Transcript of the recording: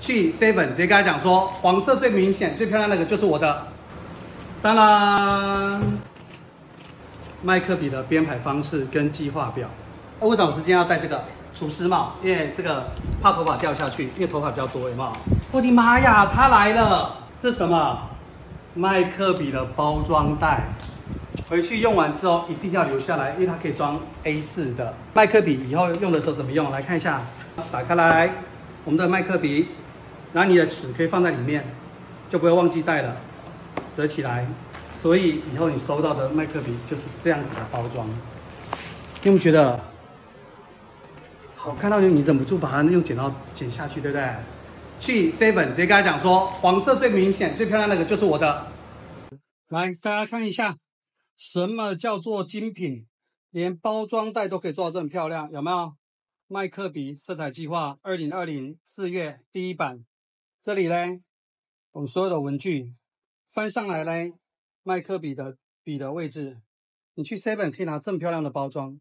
去 seven 直接跟他讲说，黄色最明显、最漂亮那个就是我的。当然，麦克笔的编排方式跟计划表。为什么我今天要戴这个厨师帽？因为这个怕头发掉下去，因为头发比较多，有没有？我的妈呀，它来了！这什么？麦克笔的包装袋。回去用完之后一定要留下来，因为它可以装 A4 的麦克笔。以后用的时候怎么用？来看一下，打开来，我们的麦克笔，然后你的尺可以放在里面，就不会忘记带了。折起来，所以以后你收到的麦克笔就是这样子的包装。你有没有觉得好看到你忍不住把它用剪刀剪下去，对不对？去 seven 直接跟他讲说，黄色最明显、最漂亮那个就是我的。来，大家看一下，什么叫做精品？连包装袋都可以做到这么漂亮，有没有？麦克笔色彩计划，二零二零四月第一版。这里呢，我们所有的文具。翻上来嘞，麦克笔的笔的位置，你去 Seven 可以拿这么漂亮的包装，